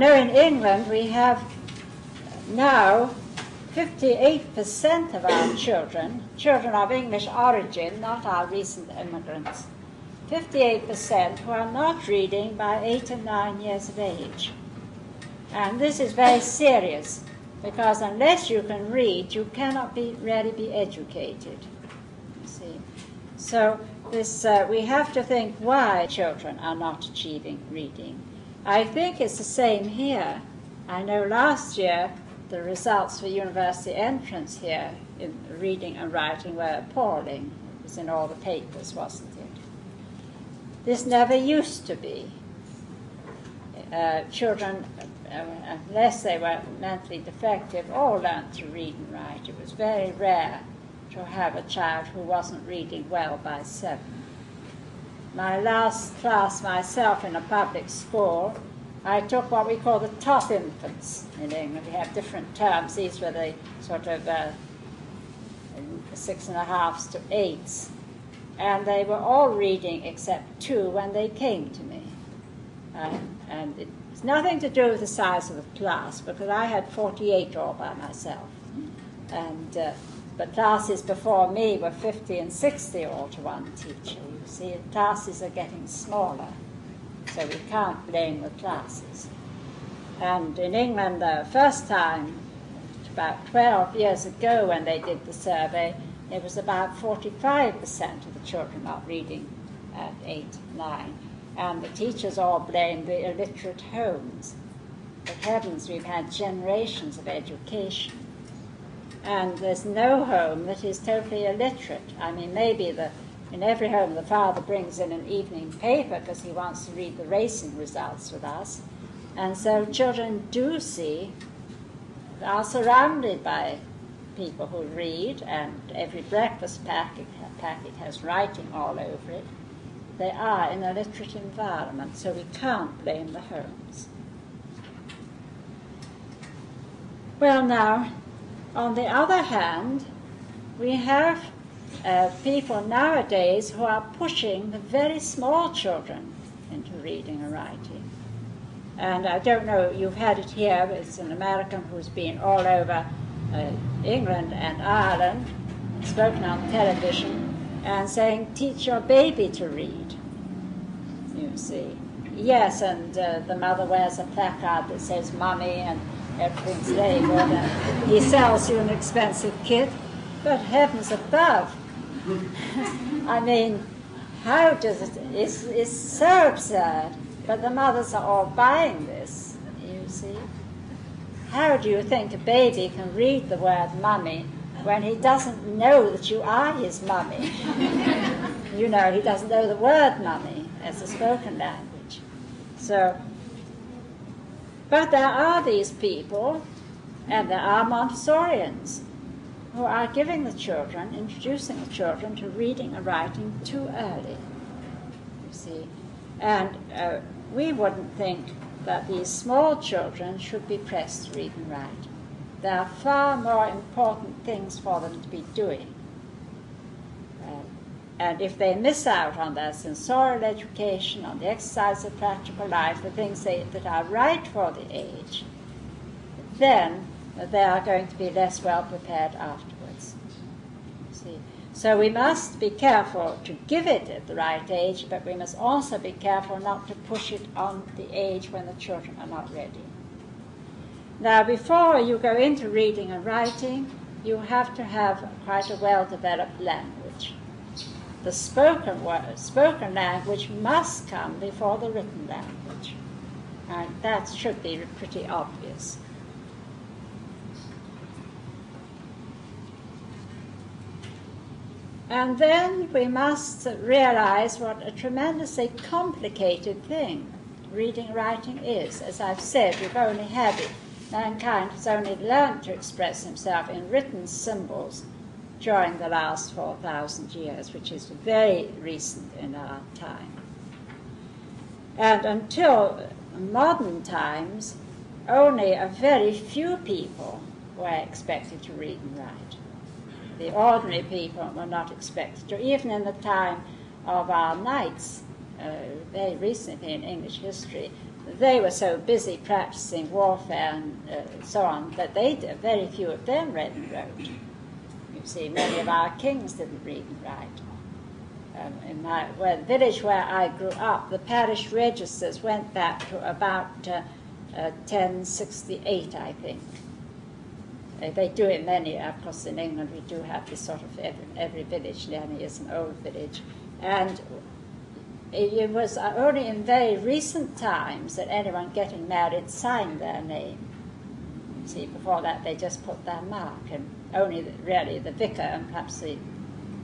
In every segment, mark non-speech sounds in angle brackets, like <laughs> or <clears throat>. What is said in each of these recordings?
Now in England we have now 58% of our children, children of English origin, not our recent immigrants, 58% who are not reading by 8 and 9 years of age. And this is very serious because unless you can read, you cannot be really be educated. See, so this uh, we have to think why children are not achieving reading. I think it's the same here. I know last year the results for university entrance here in reading and writing were appalling. It was in all the papers, wasn't it? This never used to be. Uh, children unless they were mentally defective, all learned to read and write. It was very rare to have a child who wasn't reading well by seven. My last class myself in a public school, I took what we call the top infants in England. We have different terms. These were the sort of uh, six and a halves to eights. And they were all reading except two when they came to me. Uh, and it it's nothing to do with the size of the class, because I had 48 all by myself. And uh, the classes before me were 50 and 60 all to one teacher. See, classes are getting smaller, so we can't blame the classes. And in England, the first time, about 12 years ago when they did the survey, it was about 45% of the children not reading at 8, 9 and the teachers all blamed the illiterate homes. But heavens, we've had generations of education. And there's no home that is totally illiterate. I mean, maybe the, in every home the father brings in an evening paper because he wants to read the racing results with us. And so children do see, are surrounded by people who read, and every breakfast packet, packet has writing all over it they are in a literate environment, so we can't blame the homes. Well, now, on the other hand, we have uh, people nowadays who are pushing the very small children into reading and writing. And I don't know, you've had it here, it's an American who's been all over uh, England and Ireland, spoken on television, and saying, teach your baby to read. You see. Yes, and uh, the mother wears a placard that says "Mummy" and everything's very good. And he sells you an expensive kit, but heavens above! <laughs> I mean, how does it? It's, it's so absurd. But the mothers are all buying this. You see. How do you think a baby can read the word "mummy" when he doesn't know that you are his mummy? <laughs> you know, he doesn't know the word mummy as a spoken language. So, but there are these people, and there are Montessorians who are giving the children, introducing the children to reading and writing too early. You see, and uh, we wouldn't think that these small children should be pressed to read and write. There are far more important things for them to be doing. Uh, and if they miss out on their sensorial education, on the exercise of practical life, the things they, that are right for the age, then they are going to be less well prepared afterwards. See? So we must be careful to give it at the right age, but we must also be careful not to push it on the age when the children are not ready. Now, before you go into reading and writing, you have to have quite a well developed language. The spoken, word, spoken language must come before the written language. And that should be pretty obvious. And then we must realize what a tremendously complicated thing reading writing is. As I've said, we've only had it mankind has only learned to express himself in written symbols during the last 4,000 years, which is very recent in our time. And until modern times, only a very few people were expected to read and write. The ordinary people were not expected to, even in the time of our knights, uh, very recently in English history, they were so busy practicing warfare and uh, so on that they very few of them read and wrote. You see, many of our kings didn't read and write. Um, in my the village where I grew up, the parish registers went back to about uh, uh, 1068, I think. Uh, they do in many, of course, in England we do have this sort of every, every village me is an old village, and it was only in very recent times that anyone getting married signed their name. See, before that they just put their mark, and only the, really the vicar and perhaps the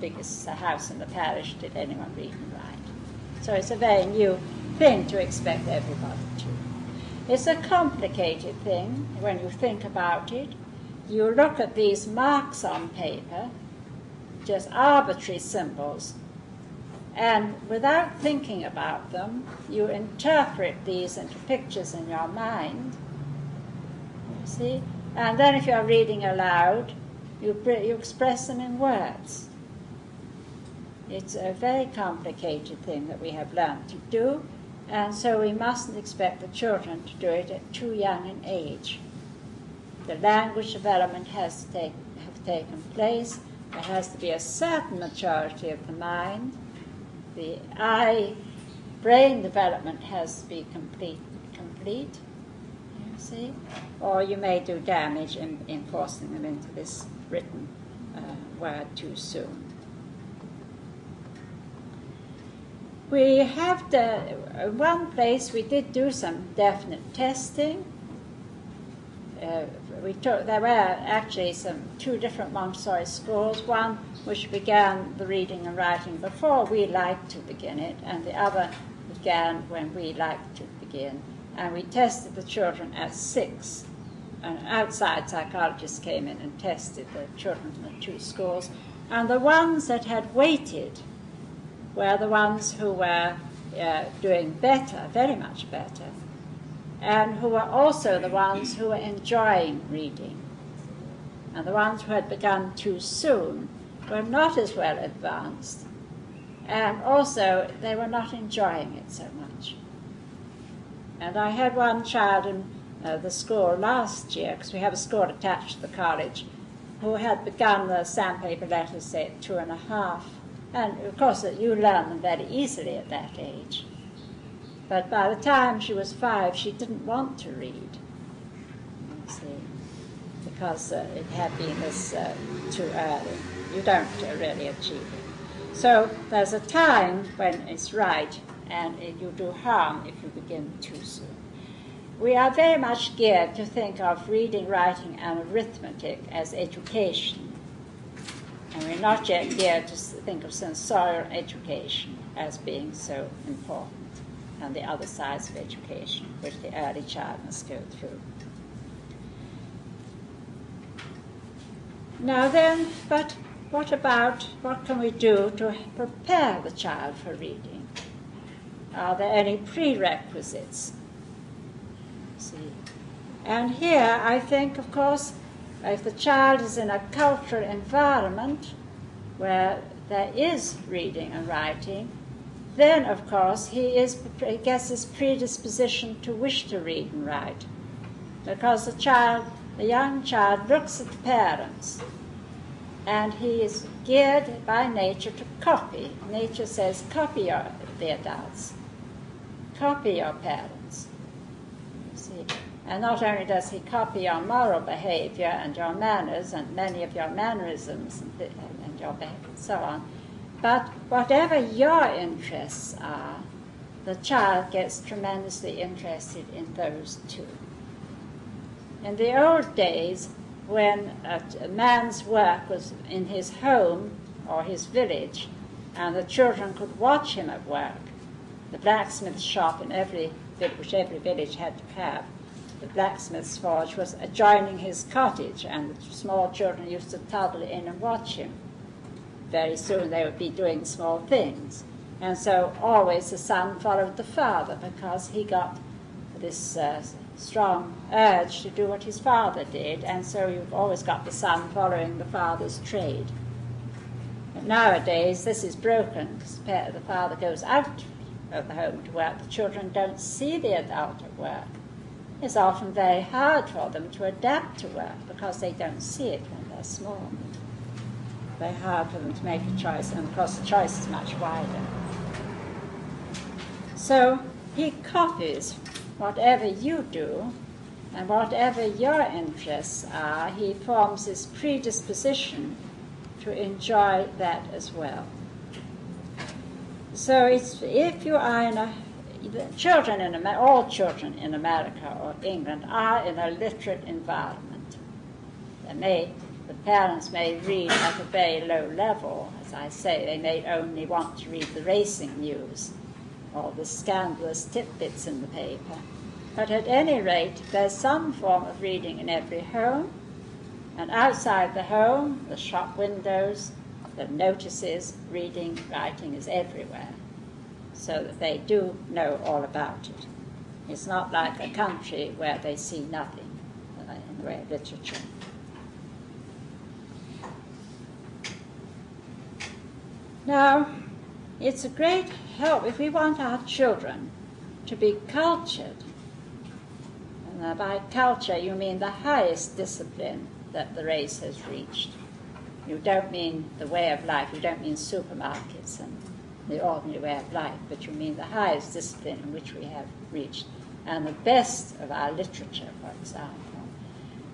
biggest house in the parish did anyone read and write. So it's a very new thing to expect everybody to. It's a complicated thing when you think about it. You look at these marks on paper, just arbitrary symbols, and without thinking about them, you interpret these into pictures in your mind. You see? And then if you're reading aloud, you, you express them in words. It's a very complicated thing that we have learned to do, and so we mustn't expect the children to do it at too young an age. The language development has to take, have taken place. There has to be a certain maturity of the mind the eye brain development has to be complete, complete, you see, or you may do damage in, in forcing them into this written uh, word too soon. We have the one place we did do some definite testing. Uh, we took there were actually some two different Montessori schools. One which began the reading and writing before we liked to begin it, and the other began when we liked to begin. And we tested the children at six. An outside psychologist came in and tested the children from the two schools. And the ones that had waited were the ones who were uh, doing better, very much better, and who were also the ones who were enjoying reading. And the ones who had begun too soon were not as well advanced, and also they were not enjoying it so much. And I had one child in uh, the school last year, because we have a school attached to the college, who had begun the sandpaper letters, at two and a half. And of course, you learn them very easily at that age. But by the time she was five, she didn't want to read. See, because uh, it had been this uh, too early you don't really achieve it. So there's a time when it's right, and you do harm if you begin too soon. We are very much geared to think of reading, writing, and arithmetic as education. And we're not yet geared to think of sensorial education as being so important, and the other sides of education, which the early child must go through. Now then, but what about what can we do to prepare the child for reading? Are there any prerequisites? See. And here I think, of course, if the child is in a cultural environment where there is reading and writing, then of course he is he gets his predisposition to wish to read and write. Because the child, the young child looks at the parents and he is geared by nature to copy. Nature says, copy your, the adults, copy your parents. You see, and not only does he copy your moral behavior and your manners and many of your mannerisms and, and your and so on, but whatever your interests are, the child gets tremendously interested in those too. In the old days, when a man's work was in his home or his village, and the children could watch him at work. The blacksmith shop in every which every village had to have. The blacksmith's forge was adjoining his cottage, and the small children used to toddle in and watch him. Very soon they would be doing small things. And so always the son followed the father because he got this uh, strong urge to do what his father did, and so you've always got the son following the father's trade. But nowadays, this is broken because the father goes out of the home to work, the children don't see the adult at work. It's often very hard for them to adapt to work because they don't see it when they're small. Very hard for them to make a choice, and of course the choice is much wider. So he copies whatever you do, and whatever your interests are, he forms his predisposition to enjoy that as well. So it's, if you are in a children in America, all children in America or England are in a literate environment. They may, the parents may read at a very low level, as I say, they may only want to read the racing news or the scandalous tidbits in the paper. But at any rate, there's some form of reading in every home, and outside the home, the shop windows, the notices, reading, writing is everywhere, so that they do know all about it. It's not like a country where they see nothing in the way of literature. Now, it's a great help if we want our children to be cultured. And uh, by culture, you mean the highest discipline that the race has reached. You don't mean the way of life, you don't mean supermarkets and the ordinary way of life, but you mean the highest discipline in which we have reached, and the best of our literature, for example.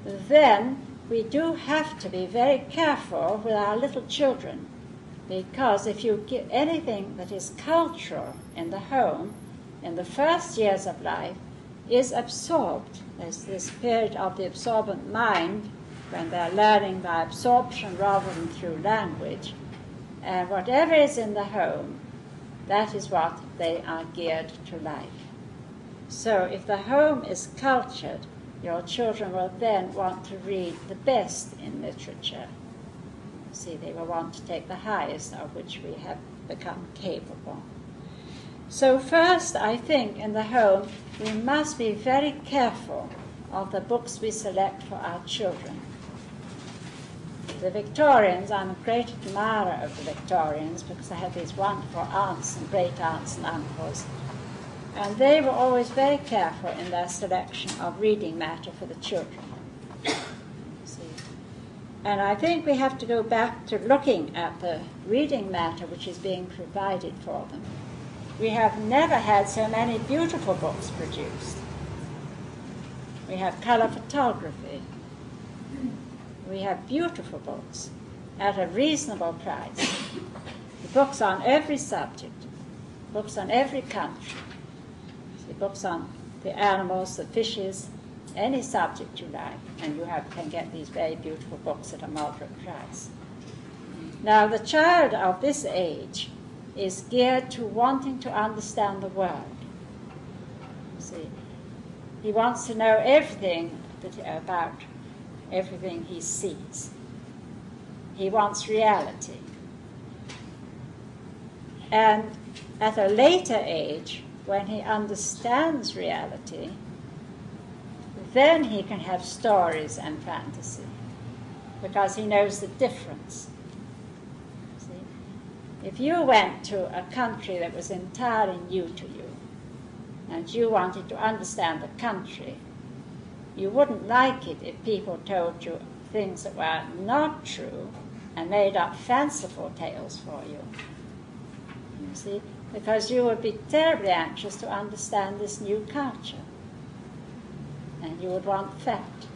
Then we do have to be very careful with our little children, because if you give anything that is cultural in the home, in the first years of life, is absorbed. There's this period of the absorbent mind when they're learning by absorption rather than through language. And whatever is in the home, that is what they are geared to like. So if the home is cultured, your children will then want to read the best in literature. See, they will want to take the highest of which we have become capable. So, first, I think in the home, we must be very careful of the books we select for our children the Victorians, I'm a great admirer of the Victorians because I had these wonderful aunts and great aunts and uncles. And they were always very careful in their selection of reading matter for the children. And I think we have to go back to looking at the reading matter which is being provided for them. We have never had so many beautiful books produced. We have color photography, we have beautiful books at a reasonable price. books on every subject, books on every country, books on the animals, the fishes, any subject you like, and you have, can get these very beautiful books at a moderate price. Now, the child of this age is geared to wanting to understand the world. See, he wants to know everything about everything he sees. He wants reality. And at a later age, when he understands reality, then he can have stories and fantasy because he knows the difference. See? If you went to a country that was entirely new to you and you wanted to understand the country, you wouldn't like it if people told you things that were not true and made up fanciful tales for you. You see? Because you would be terribly anxious to understand this new culture. And you would want fact.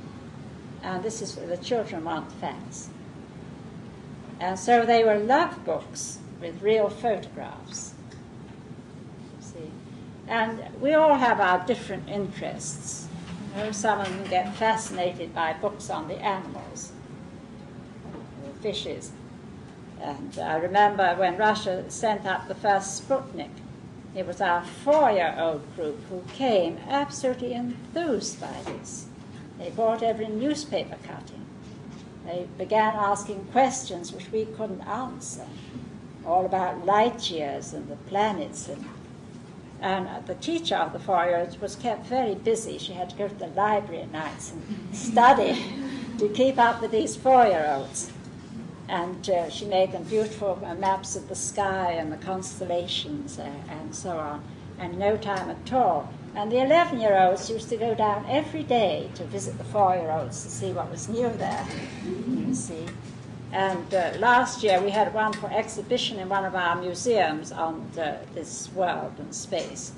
And this is the children want facts. And so they were love books with real photographs. See? And we all have our different interests know, some of them get fascinated by books on the animals, the fishes. And I remember when Russia sent up the first Sputnik, it was our four year old group who came absolutely enthused by this. They bought every newspaper cutting. They began asking questions which we couldn't answer, all about light years and the planets and and the teacher of the four-year-olds was kept very busy. She had to go to the library at nights and study <laughs> to keep up with these four-year-olds. And uh, she made them beautiful uh, maps of the sky and the constellations uh, and so on. and no time at all. And the 11 year olds used to go down every day to visit the four year olds to see what was new there, you see. And uh, last year we had one for exhibition in one of our museums on the, this world and space.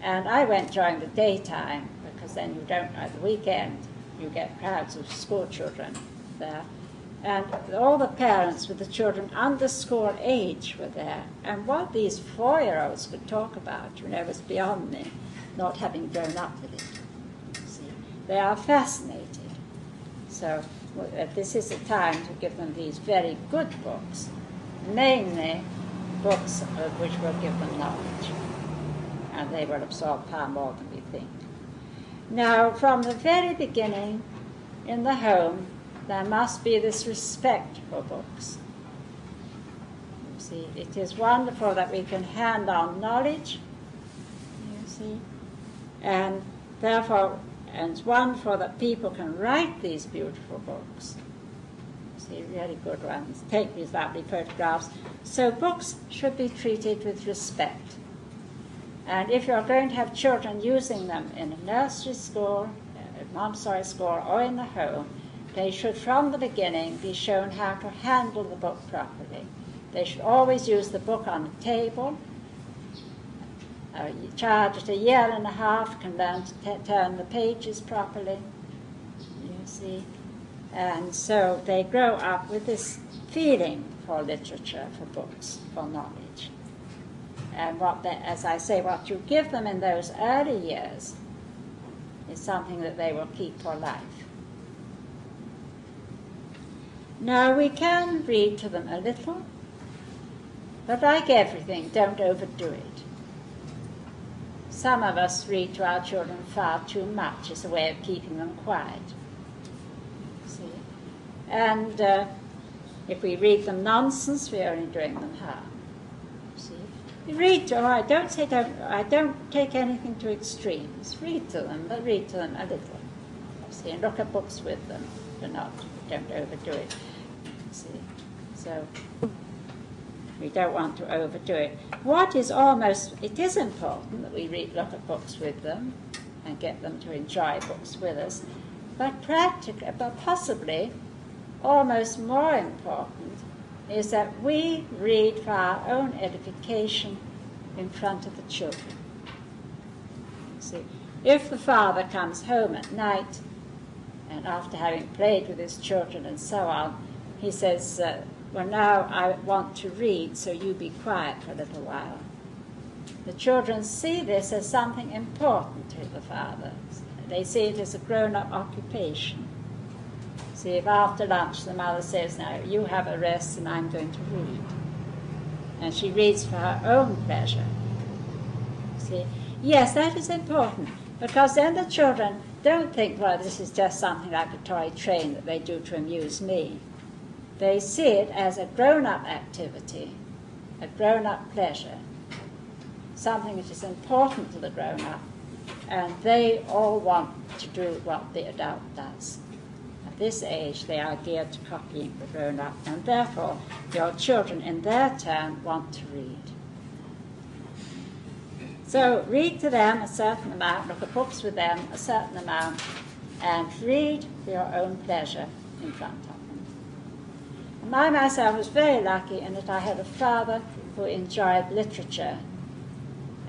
And I went during the daytime because then you don't, at the weekend, you get crowds of school children there. And all the parents with the children under school age were there. And what these four year olds could talk about, you know, was beyond me, not having grown up with it. See? They are fascinated. So uh, this is a time to give them these very good books, namely books uh, which will give them knowledge. And they will absorb far more than we think. Now, from the very beginning in the home, there must be this respect for books. You see, it is wonderful that we can hand on knowledge, you see, and therefore, and it's wonderful that people can write these beautiful books. You see, really good ones, take these lovely photographs. So books should be treated with respect. And if you're going to have children using them in a nursery school, uh, a Montessori school, or in the home, they should, from the beginning, be shown how to handle the book properly. They should always use the book on the table. A child at a year and a half can learn to t- turn the pages properly, you see. And so they grow up with this feeling for literature, for books, for knowledge. And what they, as I say, what you give them in those early years is something that they will keep for life. Now we can read to them a little, but like everything, don't overdo it. Some of us read to our children far too much as a way of keeping them quiet. See? And uh, if we read them nonsense, we're only doing them harm. See? Read to them, I don't say don't, I don't take anything to extremes. Read to them, but read to them a little. See, and look at books with them, but not, don't overdo it. See? So we don't want to overdo it. What is almost, it is important that we read, look of books with them and get them to enjoy books with us, but practically, but possibly almost more important is that we read for our own edification in front of the children. See, if the father comes home at night and after having played with his children and so on, he says, uh, Well, now I want to read, so you be quiet for a little while. The children see this as something important to the father. They see it as a grown up occupation. See, if after lunch the mother says, Now you have a rest and I'm going to read. And she reads for her own pleasure. See, yes, that is important because then the children don't think, Well, this is just something like a toy train that they do to amuse me. They see it as a grown up activity, a grown up pleasure, something that is important to the grown up, and they all want to do what the adult does. At this age, they are geared to copying the grown up, and therefore, your children in their turn want to read. So, read to them a certain amount, look at books with them a certain amount, and read for your own pleasure in front of. I myself was very lucky in that I had a father who enjoyed literature.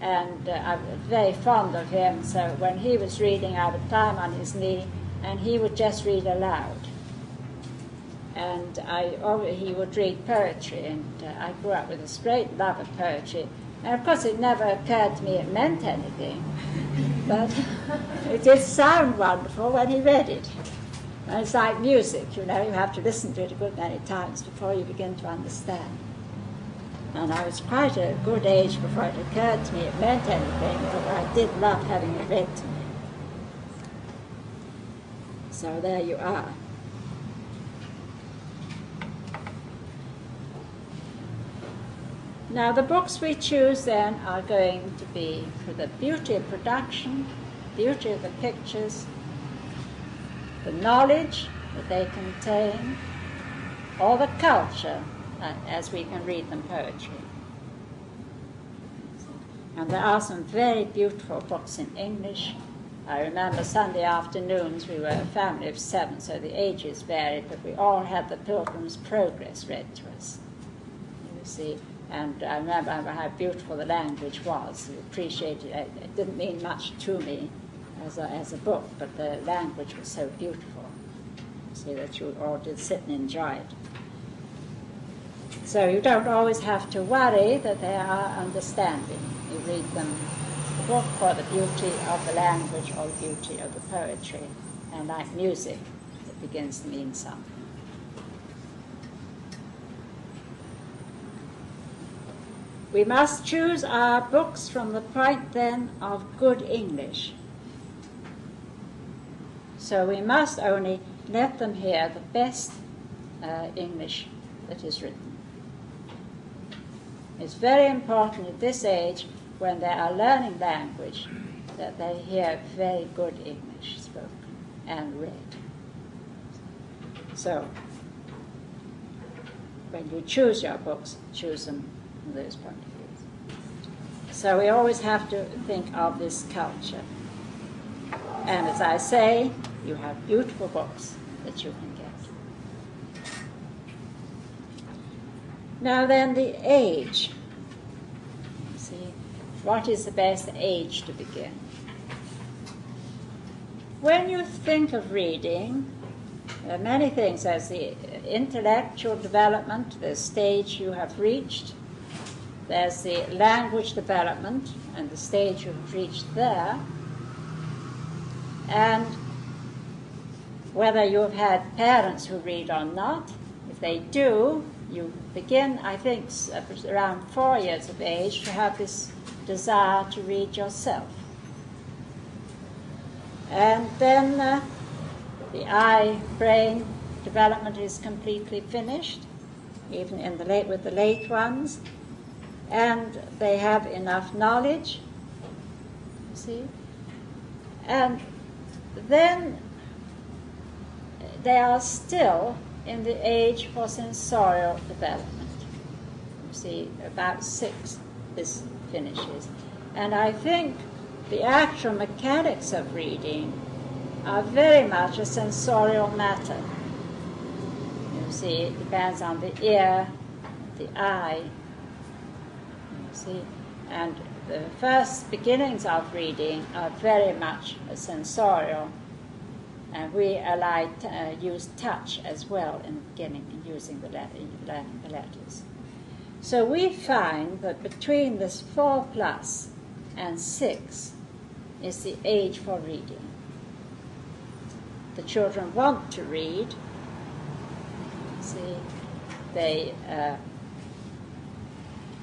And uh, I was very fond of him, so when he was reading, I would climb on his knee and he would just read aloud. And I, he would read poetry, and uh, I grew up with a great love of poetry. And of course, it never occurred to me it meant anything, <laughs> but it did sound wonderful when he read it. And it's like music, you know, you have to listen to it a good many times before you begin to understand. And I was quite a good age before it occurred to me it meant anything, but I did love having it read to me. So there you are. Now, the books we choose then are going to be for the beauty of production, beauty of the pictures, the knowledge that they contain, or the culture uh, as we can read them poetry. And there are some very beautiful books in English. I remember Sunday afternoons, we were a family of seven, so the ages varied, but we all had the Pilgrim's Progress read to us. You see, and I remember how beautiful the language was. Appreciated it. It didn't mean much to me as a, as a book, but the language was so beautiful. See that you all did sit and enjoy it. So you don't always have to worry that they are understanding. You read them the book for the beauty of the language or the beauty of the poetry, and like music, it begins to mean something. We must choose our books from the point then of good English. So we must only let them hear the best uh, English that is written. It's very important at this age when they are learning language that they hear very good English spoken and read. So, when you choose your books, choose them from those point of views. So we always have to think of this culture. And as I say, you have beautiful books that you can get. Now then, the age. See, what is the best age to begin? When you think of reading, there are many things. There's the intellectual development, the stage you have reached. There's the language development and the stage you've reached there. And whether you've had parents who read or not, if they do, you begin, I think, around four years of age to have this desire to read yourself. And then uh, the eye brain development is completely finished, even in the late, with the late ones, and they have enough knowledge. See? And then they are still in the age for sensorial development. You see, about six, this finishes. And I think the actual mechanics of reading are very much a sensorial matter. You see, it depends on the ear, the eye, you see, and the first beginnings of reading are very much a sensorial and we allied, uh, use touch as well in using the, learning the letters. So we find that between this four plus and six is the age for reading. The children want to read. See, they uh,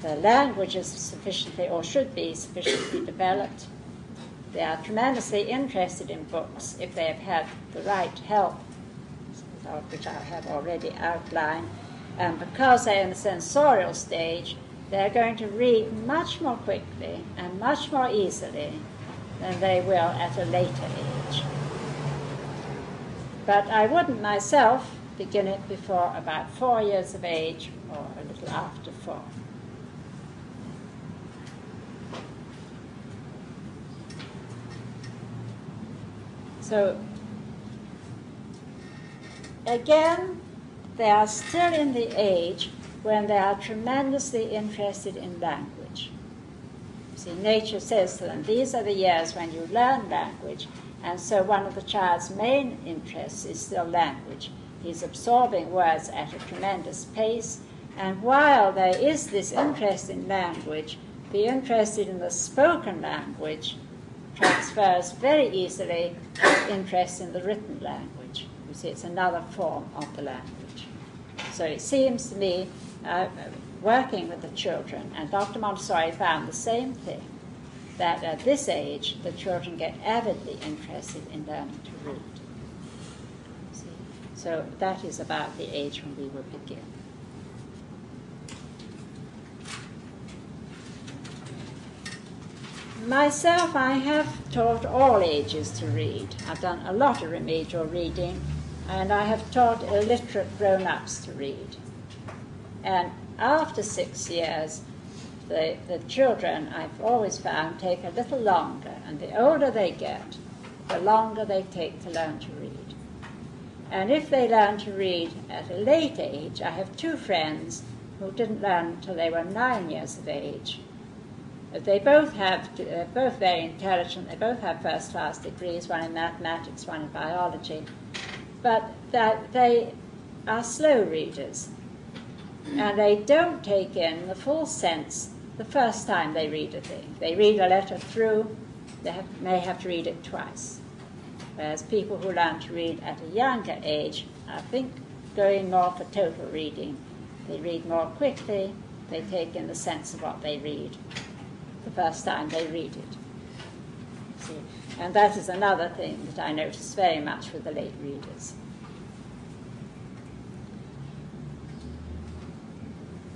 the language is sufficiently or should be sufficiently developed they are tremendously interested in books if they have had the right help, which I have already outlined. And because they're in the sensorial stage, they're going to read much more quickly and much more easily than they will at a later age. But I wouldn't myself begin it before about four years of age or a little after four. So again, they are still in the age when they are tremendously interested in language. See, nature says to them, these are the years when you learn language, and so one of the child's main interests is still language. He's absorbing words at a tremendous pace, and while there is this interest in language, be interested in the spoken language transfers very easily interest in the written language. You see, it's another form of the language. So it seems to me, uh, working with the children, and Dr. Montessori found the same thing, that at this age, the children get avidly interested in learning to read. So that is about the age when we will begin. Myself, I have taught all ages to read. I've done a lot of remedial reading, and I have taught illiterate grown ups to read. And after six years, the, the children, I've always found, take a little longer. And the older they get, the longer they take to learn to read. And if they learn to read at a late age, I have two friends who didn't learn until they were nine years of age. They both have, they're both very intelligent. They both have first-class degrees, one in mathematics, one in biology. But that they are slow readers, and they don't take in the full sense the first time they read a thing. They read a letter through, they have, may have to read it twice. Whereas people who learn to read at a younger age, I think, going more for total reading. They read more quickly, they take in the sense of what they read the first time they read it. See? And that is another thing that I notice very much with the late readers.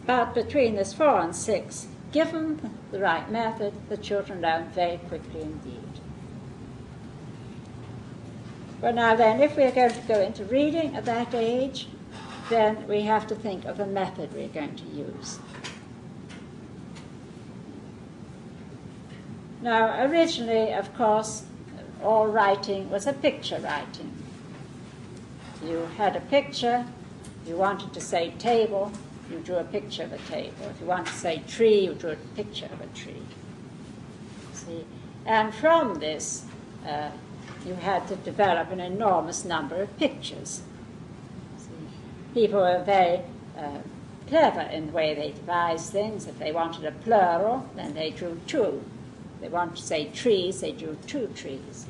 But between this four and six, given the right method, the children learn very quickly indeed. But now then, if we're going to go into reading at that age, then we have to think of the method we're going to use. Now, originally, of course, all writing was a picture writing. You had a picture, you wanted to say table, you drew a picture of a table. If you wanted to say tree, you drew a picture of a tree. See? And from this, uh, you had to develop an enormous number of pictures. See? People were very uh, clever in the way they devised things. If they wanted a plural, then they drew two. They wanted to say trees, they drew two trees.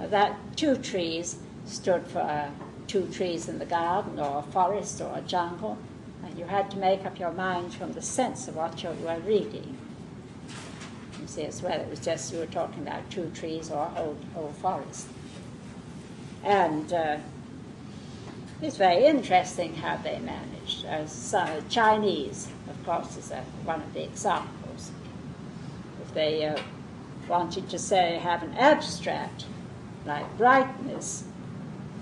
Uh, that two trees stood for uh, two trees in the garden, or a forest, or a jungle and you had to make up your mind from the sense of what you were reading. You see, as well, it was just you were talking about two trees or a whole, whole forest. And uh, it's very interesting how they managed. Uh, Chinese, of course, is a, one of the examples. They uh, wanted to say, have an abstract, like brightness,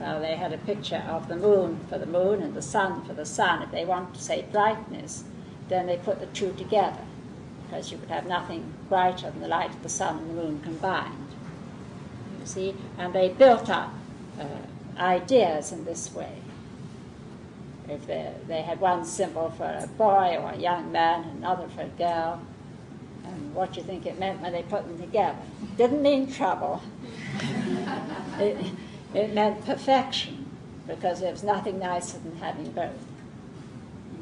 well, they had a picture of the moon for the moon and the sun for the sun. If they wanted to say brightness, then they put the two together, because you could have nothing brighter than the light of the sun and the moon combined. You see? And they built up uh, ideas in this way. If they had one symbol for a boy or a young man, another for a girl, and what you think it meant when they put them together? Didn't mean trouble. <laughs> it, it meant perfection, because there was nothing nicer than having both.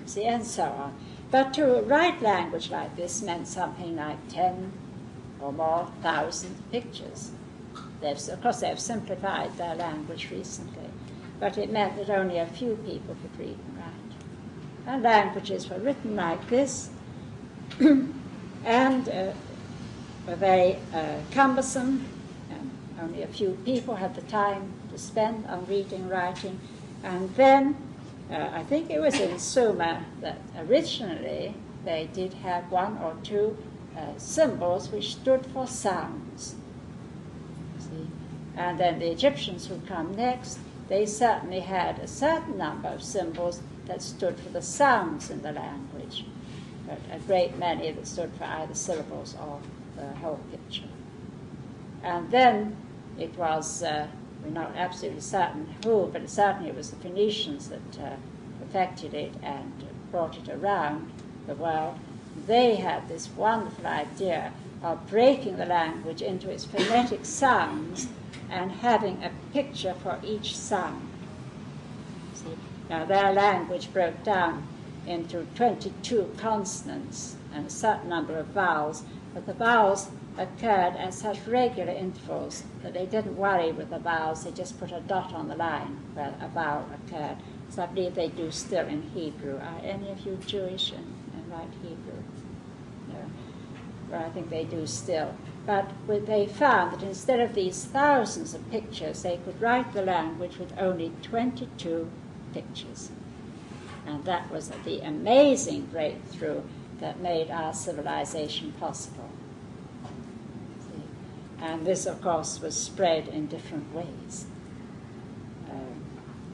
You see, and so on. But to write language like this meant something like 10 or more thousand pictures. They've, of course, they've simplified their language recently, but it meant that only a few people could read and write. And languages were written like this, <clears throat> and uh, were very uh, cumbersome, and only a few people had the time to spend on reading, writing. And then uh, I think it was in Sumer that originally they did have one or two uh, symbols which stood for sounds. See? And then the Egyptians who come next, they certainly had a certain number of symbols that stood for the sounds in the language, but a great many that stood for either syllables or the whole picture. And then it was uh, we're not absolutely certain who, but certainly it was the Phoenicians that uh, perfected it and brought it around the world. They had this wonderful idea of breaking the language into its phonetic sounds and having a picture for each sound. See? Now, their language broke down into 22 consonants and a certain number of vowels, but the vowels occurred at such regular intervals that they didn't worry with the vowels, they just put a dot on the line where a vowel occurred. So I believe they do still in Hebrew. Are any of you Jewish and, and write Hebrew? No. Well, I think they do still. But they found that instead of these thousands of pictures, they could write the language with only 22 pictures. And that was the amazing breakthrough that made our civilization possible. And this, of course, was spread in different ways. Um,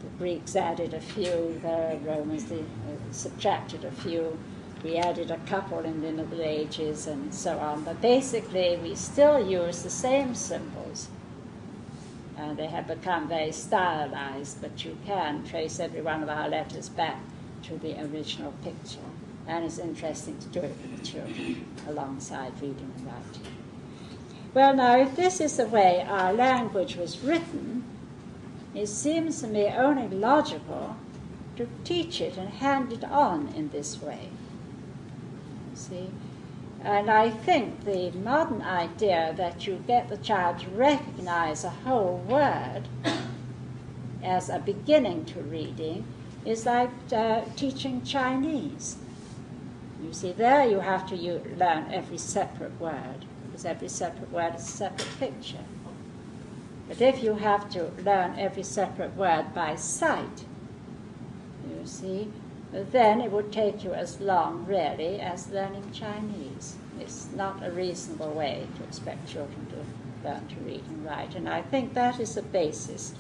the Greeks added a few, the Romans uh, subtracted a few, we added a couple in the Middle Ages and so on. But basically, we still use the same symbols. And they have become very stylized, but you can trace every one of our letters back to the original picture. And it's interesting to do it with the children alongside reading and writing. Well, now, if this is the way our language was written, it seems to me only logical to teach it and hand it on in this way. See? And I think the modern idea that you get the child to recognize a whole word <coughs> as a beginning to reading is like uh, teaching Chinese. You see, there you have to learn every separate word, because every separate word is a separate picture. But if you have to learn every separate word by sight, you see, then it would take you as long, really, as learning Chinese. It's not a reasonable way to expect children to learn to read and write. And I think that is the basis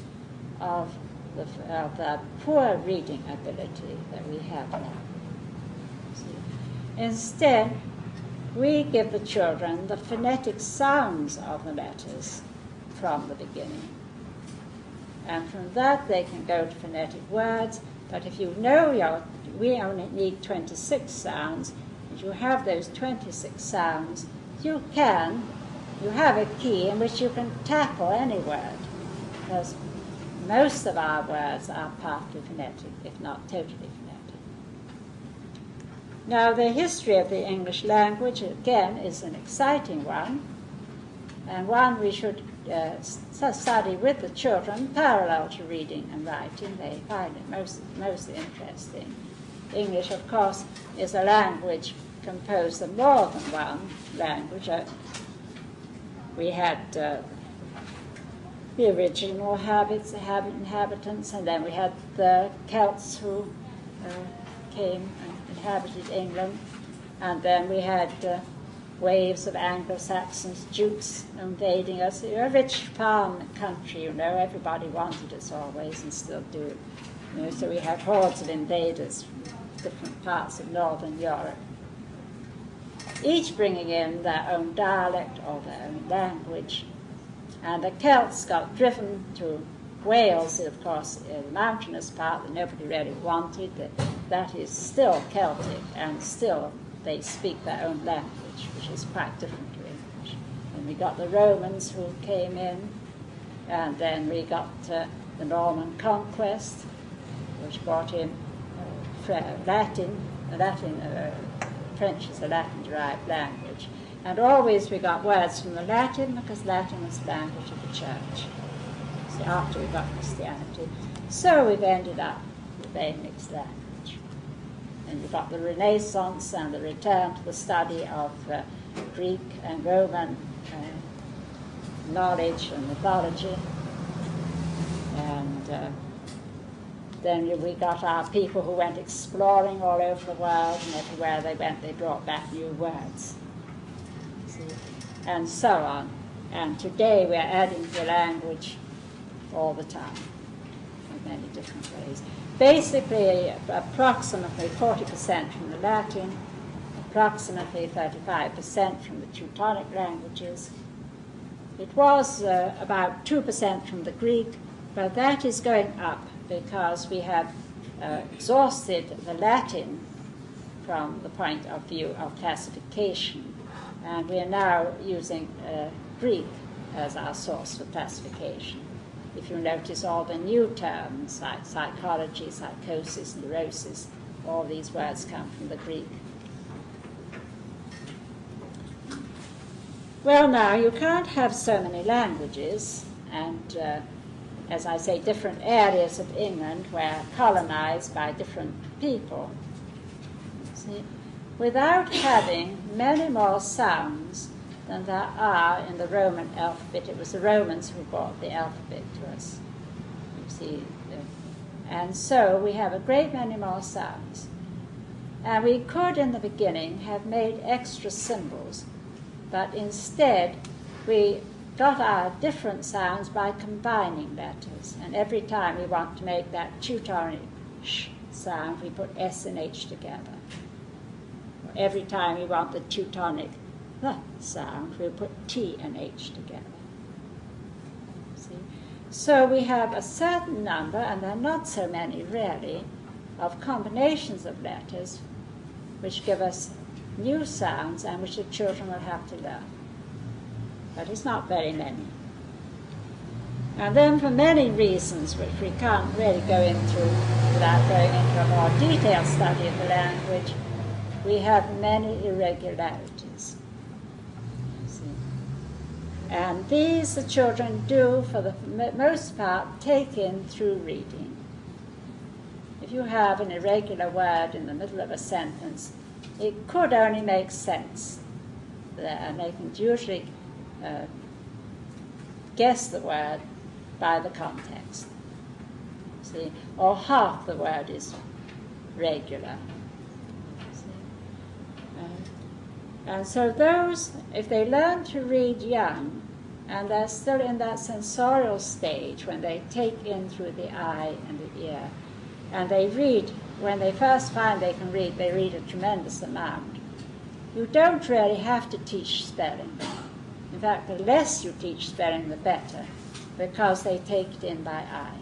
of the, of poor reading ability that we have now. Instead, we give the children the phonetic sounds of the letters from the beginning. And from that, they can go to phonetic words. But if you know your we only need 26 sounds. If you have those 26 sounds, you can, you have a key in which you can tackle any word, because most of our words are partly phonetic, if not totally phonetic. Now, the history of the English language, again, is an exciting one, and one we should uh, study with the children parallel to reading and writing. They find it most, most interesting. English, of course, is a language composed of more than one language. Uh, we had uh, the original habits, the habit inhabitants, and then we had the Celts who uh, came and inhabited England, and then we had uh, waves of Anglo-Saxons, Jutes invading us. We're a rich farm country, you know. Everybody wanted us always, and still do. You know, so we had hordes of invaders from different parts of Northern Europe, each bringing in their own dialect or their own language. And the Celts got driven to Wales, of course, in the mountainous part that nobody really wanted. That is still Celtic, and still they speak their own language, which is quite different to English. And we got the Romans who came in, and then we got uh, the Norman conquest, which brought in Latin, Latin, uh, French is a Latin-derived language, and always we got words from the Latin because Latin was the language of the church. So after we got Christianity, so we've ended up with a mixed language, and we got the Renaissance and the return to the study of uh, Greek and Roman uh, knowledge and mythology, and uh, then we got our people who went exploring all over the world, and everywhere they went, they brought back new words. And so on. And today we're adding to the language all the time in many different ways. Basically, approximately 40% from the Latin, approximately 35% from the Teutonic languages. It was uh, about 2% from the Greek, but that is going up because we have uh, exhausted the Latin from the point of view of classification, and we are now using uh, Greek as our source for classification. If you notice all the new terms like psychology, psychosis, neurosis, all these words come from the Greek. Well, now, you can't have so many languages, and uh, as I say, different areas of England were colonized by different people. See, without having many more sounds than there are in the Roman alphabet. It was the Romans who brought the alphabet to us. You see, and so we have a great many more sounds. And we could, in the beginning, have made extra symbols, but instead we got our different sounds by combining letters. And every time we want to make that Teutonic sh sound, we put S and H together. Every time we want the Teutonic sound, we'll put T and H together. See? So we have a certain number, and there are not so many really, of combinations of letters which give us new sounds and which the children will have to learn. But it's not very many. And then for many reasons, which we can't really go into without going into a more detailed study of the language, we have many irregularities. And these the children do, for the most part, take in through reading. If you have an irregular word in the middle of a sentence, it could only make sense there, and they can usually uh, guess the word by the context. See, or half the word is regular. Uh, and so those, if they learn to read young, and they're still in that sensorial stage when they take in through the eye and the ear, and they read, when they first find they can read, they read a tremendous amount. You don't really have to teach spelling. In fact, the less you teach spelling, the better, because they take it in by eye.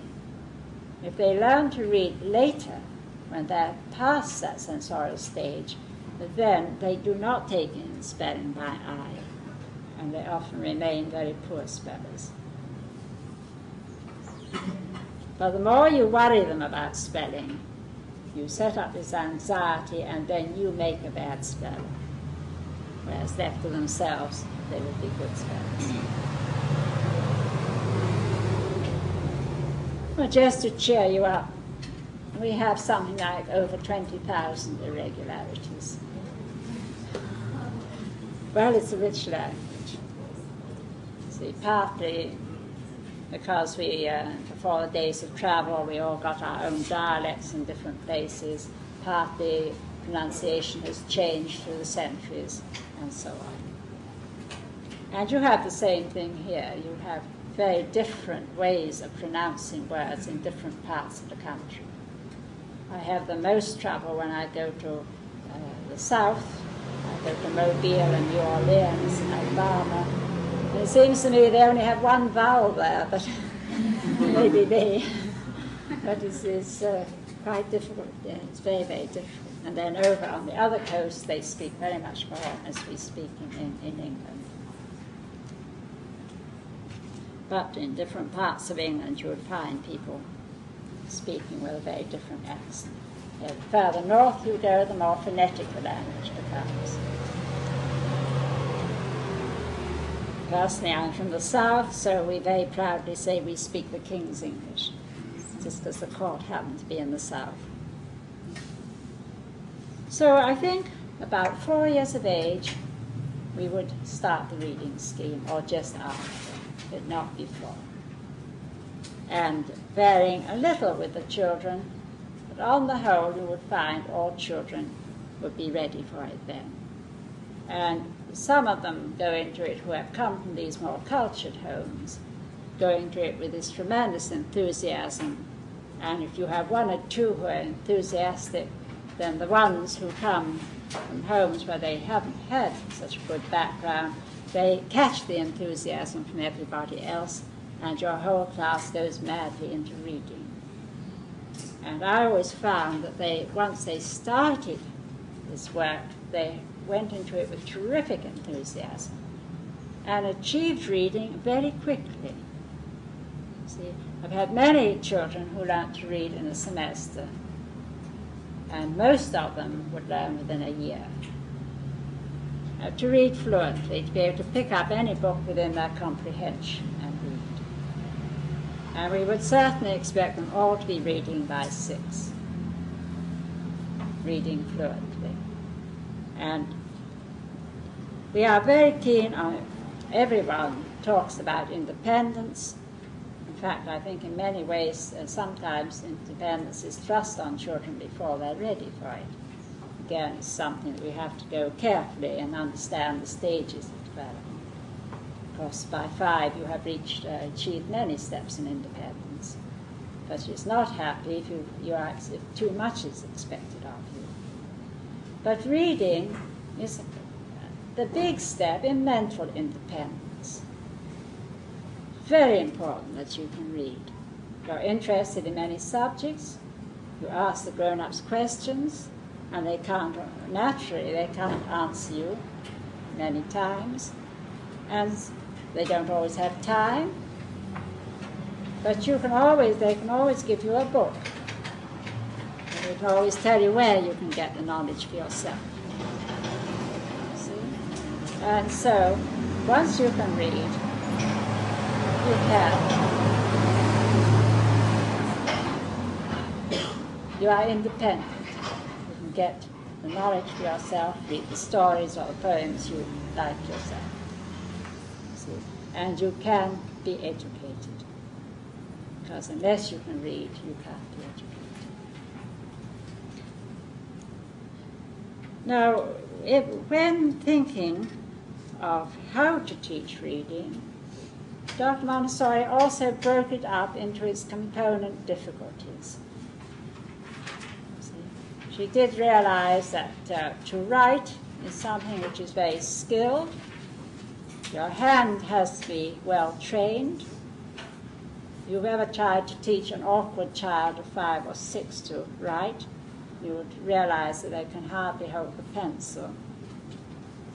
If they learn to read later, when they're past that sensorial stage, then they do not take in spelling by eye, and they often remain very poor spellers. But the more you worry them about spelling, you set up this anxiety and then you make a bad speller. Whereas left to themselves, they would be good spellers. Well, just to cheer you up, we have something like over 20,000 irregularities. Well, it's a rich language. See, partly because we, uh, before the days of travel, we all got our own dialects in different places. Partly pronunciation has changed through the centuries, and so on. And you have the same thing here. You have very different ways of pronouncing words in different parts of the country. I have the most trouble when I go to uh, the south. Go Mobile and New Orleans and Alabama. And it seems to me they only have one vowel there, but <laughs> maybe they. but it's, it's uh, quite difficult. Yeah, it's very, very difficult. And then over on the other coast, they speak very much more as we speak in, in, in England. But in different parts of England, you would find people speaking with a very different accent. The further north you go, the more phonetic the language becomes. Personally, I'm from the south, so we very proudly say we speak the King's English, just because the court happened to be in the south. So I think about four years of age, we would start the reading scheme, or just after but not before. And varying a little with the children, but on the whole, you would find all children would be ready for it then. And some of them go into it who have come from these more cultured homes, go into it with this tremendous enthusiasm. And if you have one or two who are enthusiastic, then the ones who come from homes where they haven't had such a good background they catch the enthusiasm from everybody else, and your whole class goes madly into reading. And I always found that they, once they started this work, they went into it with terrific enthusiasm and achieved reading very quickly. See, I've had many children who learned to read in a semester, and most of them would learn within a year to read fluently, to be able to pick up any book within their comprehension. And we would certainly expect them all to be reading by six, reading fluently. And we are very keen on, everyone talks about independence. In fact, I think in many ways, uh, sometimes independence is thrust on children before they're ready for it again it's something that we have to go carefully and understand the stages of development. Because by five you have reached, uh, achieved many steps in independence. But it's not happy if you, you are, if too much is expected of you. But reading is the big step in mental independence. Very important that you can read. You're interested in many subjects, you ask the grown ups questions, and they can't, naturally, they can't answer you many times, and they don't always have time. But you can always, they can always give you a book. And they can always tell you where you can get the knowledge for yourself. See? And so, once you can read, you can. You are independent. You can get the knowledge for yourself, read the stories or the poems you like yourself. And you can be educated. Because unless you can read, you can't be educated. Now, if, when thinking of how to teach reading, Dr. Montessori also broke it up into its component difficulties. She did realize that uh, to write is something which is very skilled. Your hand has to be well trained. You've ever tried to teach an awkward child of five or six to write, you would realize that they can hardly hold the pencil.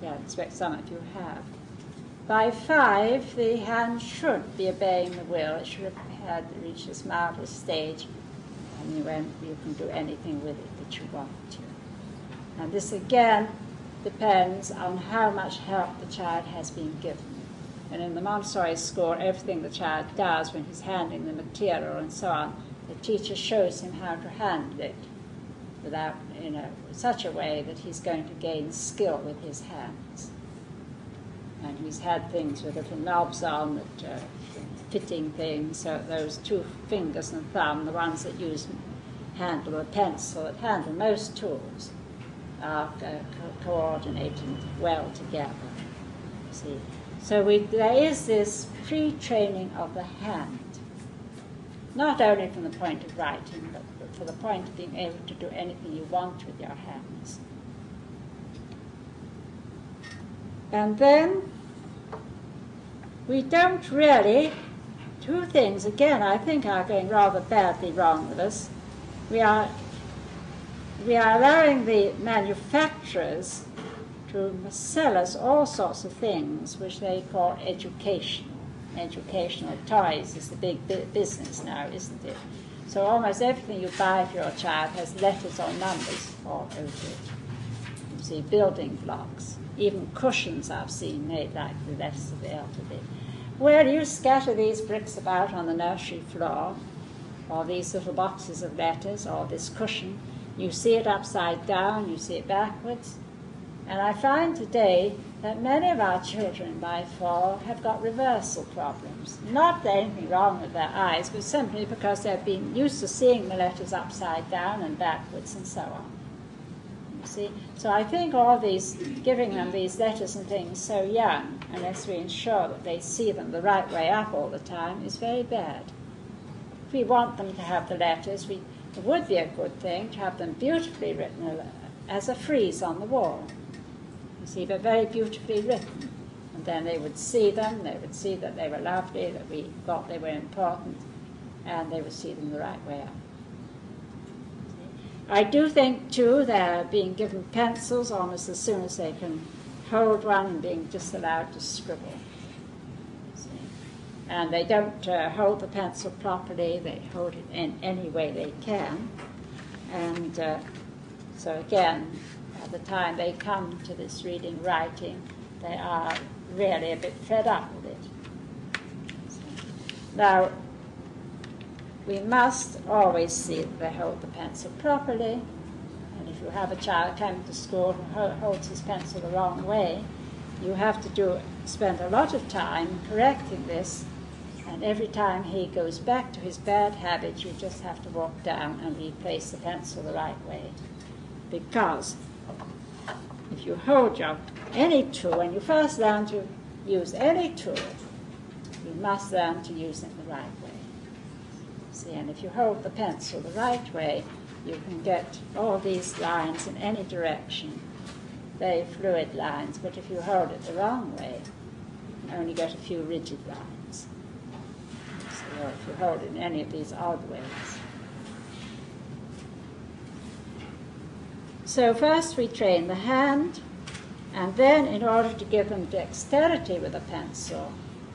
Yeah, I expect some of you have. By five, the hand should be obeying the will. It should have had reached this marvelous stage and you can do anything with it that you want to. And this again depends on how much help the child has been given. And in the Montessori school, everything the child does when he's handling the material and so on, the teacher shows him how to handle it without, you know, such a way that he's going to gain skill with his hands. And he's had things with little knobs on that uh, fitting things, so those two fingers and thumb, the ones that use handle a pencil, that handle most tools, are co- coordinating well together. See, so we, there is this pre-training of the hand, not only from the point of writing, but for the point of being able to do anything you want with your hands. And then we don't really two things, again, I think are going rather badly wrong with us. We are, we are allowing the manufacturers to sell us all sorts of things which they call educational. Educational toys is the big bu- business now, isn't it? So almost everything you buy for your child has letters or numbers all over it. You see building blocks, even cushions I've seen made like the letters of the alphabet. Well, you scatter these bricks about on the nursery floor, or these little boxes of letters, or this cushion. You see it upside down, you see it backwards. And I find today that many of our children by four have got reversal problems. Not that anything wrong with their eyes, but simply because they've been used to seeing the letters upside down and backwards and so on. You see? So I think all these, giving them these letters and things so young, unless we ensure that they see them the right way up all the time, is very bad. If we want them to have the letters, we, it would be a good thing to have them beautifully written as a frieze on the wall. You see, but very beautifully written. And then they would see them, they would see that they were lovely, that we thought they were important, and they would see them the right way up. I do think, too, they're being given pencils almost as soon as they can hold one and being just allowed to scribble. And they don't uh, hold the pencil properly, they hold it in any way they can. And uh, so, again, at the time they come to this reading, writing, they are really a bit fed up with it. So, now, we must always see that they hold the pencil properly. And if you have a child coming to school who holds his pencil the wrong way, you have to do spend a lot of time correcting this. And every time he goes back to his bad habit, you just have to walk down and replace the pencil the right way. Because if you hold your any tool, when you first learn to use any tool, you must learn to use it the right way. See, and if you hold the pencil the right way, you can get all these lines in any direction, very fluid lines, but if you hold it the wrong way, you only get a few rigid lines. So if you hold it in any of these odd ways. So first we train the hand, and then in order to give them dexterity with a pencil,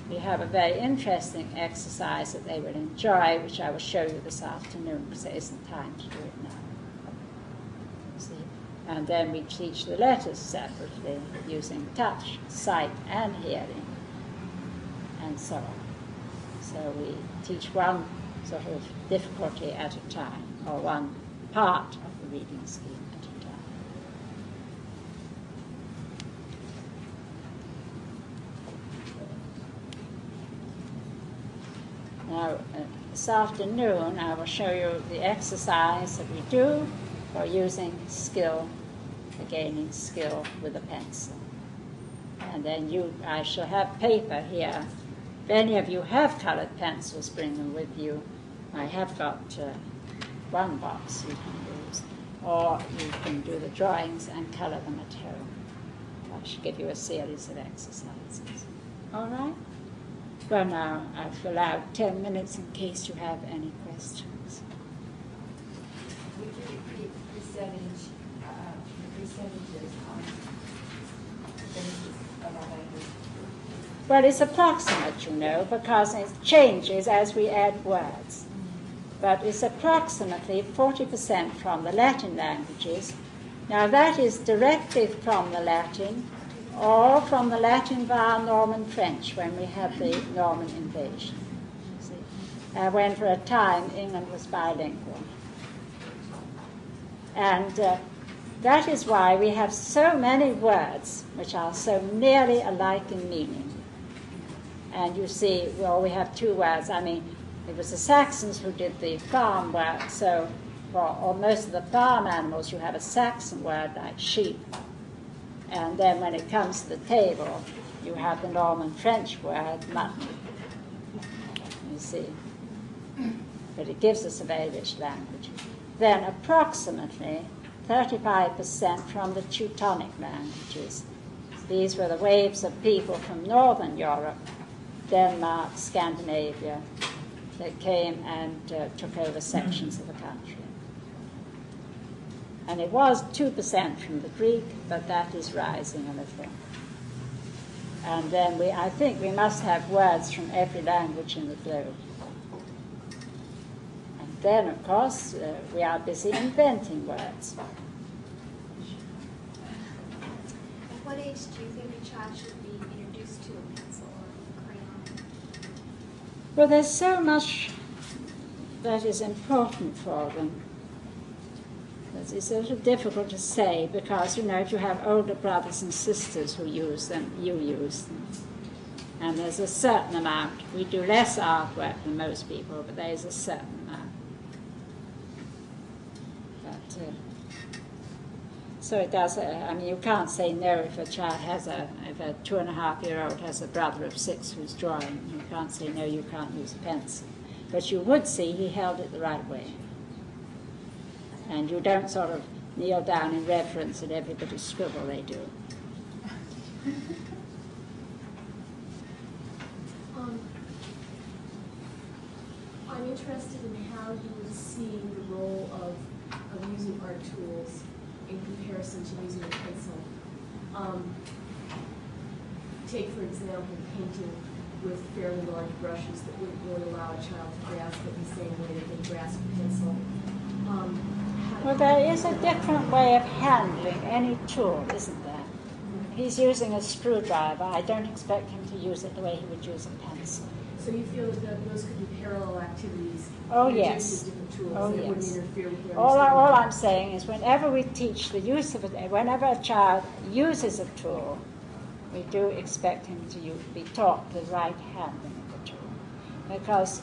we have a very interesting exercise that they will enjoy, which I will show you this afternoon because there isn't time to do it now. See? And then we teach the letters separately using touch, sight, and hearing, and so on. So we teach one sort of difficulty at a time, or one part of the reading scheme. At a time. Now, uh, this afternoon, I will show you the exercise that we do for using skill, for gaining skill with a pencil. And then you, I shall have paper here. If any of you have colored pencils, bring them with you. I have got uh, one box you can use, or you can do the drawings and color them at home. I shall give you a series of exercises. All right? Well, now I've allowed 10 minutes in case you have any questions. Would you repeat percentage, uh, percentages on? Well, it's approximate, you know, because it changes as we add words. But it's approximately 40% from the Latin languages. Now, that is directly from the Latin or from the Latin via Norman French when we had the Norman invasion. Uh, when for a time England was bilingual. And uh, that is why we have so many words which are so nearly alike in meaning. And you see, well, we have two words. I mean, it was the Saxons who did the farm work, so for or most of the farm animals, you have a Saxon word like sheep and then when it comes to the table, you have the Norman French word mutton. You see. But it gives us a very rich language. Then approximately 35% from the Teutonic languages. These were the waves of people from Northern Europe, Denmark, Scandinavia, that came and uh, took over sections of the country. And it was 2% from the Greek, but that is rising a little. And then we, I think we must have words from every language in the globe. And then, of course, uh, we are busy inventing words. At what age do you think a child should be introduced to a pencil or a crayon? Well, there's so much that is important for them. It's a little difficult to say because, you know, if you have older brothers and sisters who use them, you use them. And there's a certain amount. We do less artwork than most people, but there's a certain amount. But, uh, so it does, uh, I mean, you can't say no if a child has a, if a two and a half year old has a brother of six who's drawing. You can't say no, you can't use a pencil. But you would see he held it the right way and you don't sort of kneel down in reverence at every scribble they do. <laughs> Um, I'm interested in how you would see the role of, of using art tools in comparison to using a pencil. Um, take, for example, painting with fairly large brushes that wouldn't really allow a child to grasp it the same way that they grasp a pencil. Um, well, there is a different way of handling any tool, isn't there? He's using a screwdriver. I don't expect him to use it the way he would use a pencil. So you feel that those could be parallel activities? Oh, yes. Tools oh, yes. all, I, all I'm saying is whenever we teach the use of it, whenever a child uses a tool, we do expect him to be taught the right handling of the tool. Because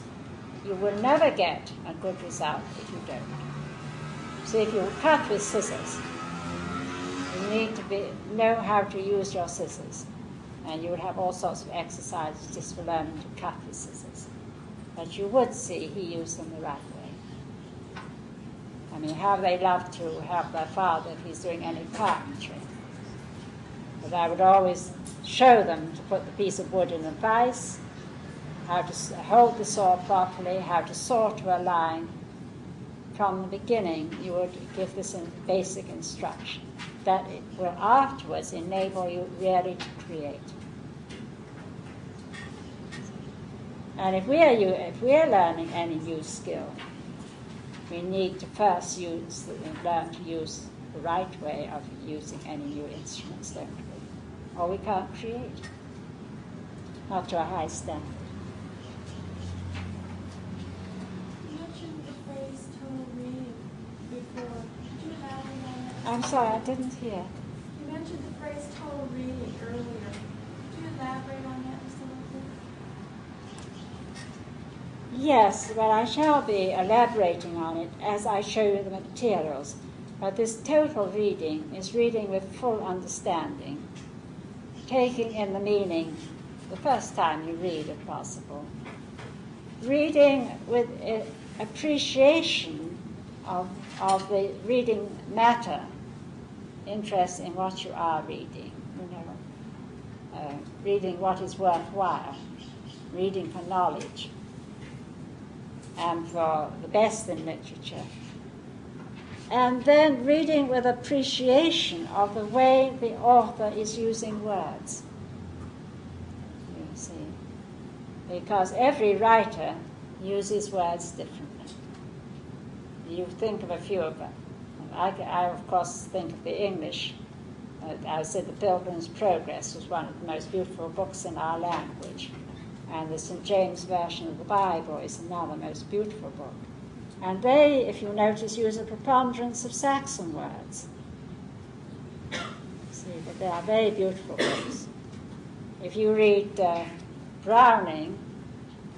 you will never get a good result if you don't. So if you cut with scissors, you need to be, know how to use your scissors. And you would have all sorts of exercises just for learning to cut with scissors. But you would see he used them the right way. I mean, how they love to help their father if he's doing any carpentry. But I would always show them to put the piece of wood in a vise, how to hold the saw properly, how to saw to a line. From the beginning, you would give this basic instruction that it will afterwards enable you really to create. And if we are if we are learning any new skill, we need to first use learn to use the right way of using any new instruments, we? Or we can't create, not to a high standard. You mentioned the phrase total reading before. Could you elaborate on that? I'm sorry, I didn't hear. You mentioned the phrase total reading earlier. Could you elaborate on that a little? Yes, well, I shall be elaborating on it as I show you the materials. But this total reading is reading with full understanding, taking in the meaning the first time you read, if possible. Reading with appreciation of, of the reading matter, interest in what you are reading, you know, uh, reading what is worthwhile, reading for knowledge and for the best in literature. And then reading with appreciation of the way the author is using words. You see. Because every writer uses words differently. You think of a few of them. I, I of course, think of the English. I said The Pilgrim's Progress was one of the most beautiful books in our language. And the St. James Version of the Bible is another most beautiful book. And they, if you notice, use a preponderance of Saxon words. See, but they are very beautiful books. If you read uh, Browning,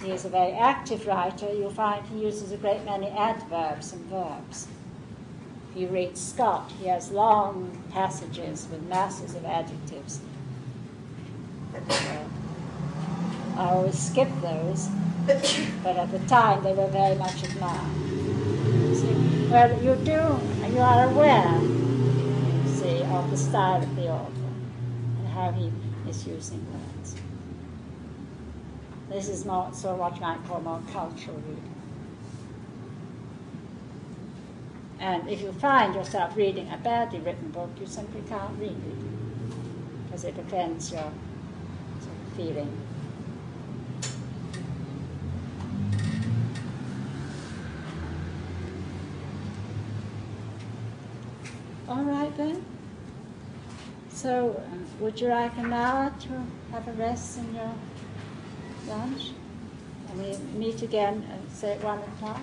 he is a very active writer, you'll find he uses a great many adverbs and verbs. If you read Scott, he has long passages with masses of adjectives. Uh, I always skip those, but at the time they were very much admired. Well, you do, you are aware, see, of the style of the author and how he is using words. This is more of what you might call more cultural reading. And if you find yourself reading a badly written book, you simply can't read it because it offends your sort of feeling. All right then. So would you like an hour to have a rest in your lunch? And we meet again, at, say, at 1 o'clock.